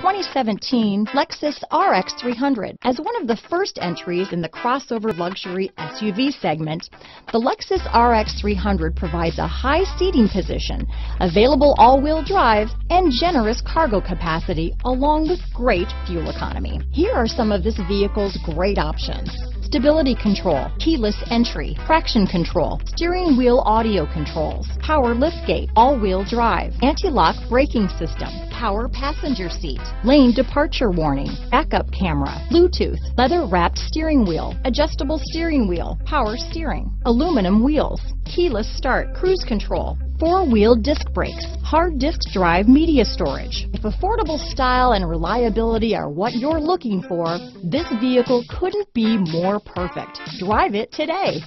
2017 Lexus RX 300. As one of the first entries in the crossover luxury SUV segment, the Lexus RX 300 provides a high seating position, available all-wheel drive, and generous cargo capacity along with great fuel economy. Here are some of this vehicle's great options stability control, keyless entry, traction control, steering wheel audio controls, power liftgate, all-wheel drive, anti-lock braking system, power passenger seat, lane departure warning, backup camera, Bluetooth, leather wrapped steering wheel, adjustable steering wheel, power steering, aluminum wheels, keyless start, cruise control, four-wheel disc brakes, hard disk drive media storage. If affordable style and reliability are what you're looking for, this vehicle couldn't be more perfect. Drive it today.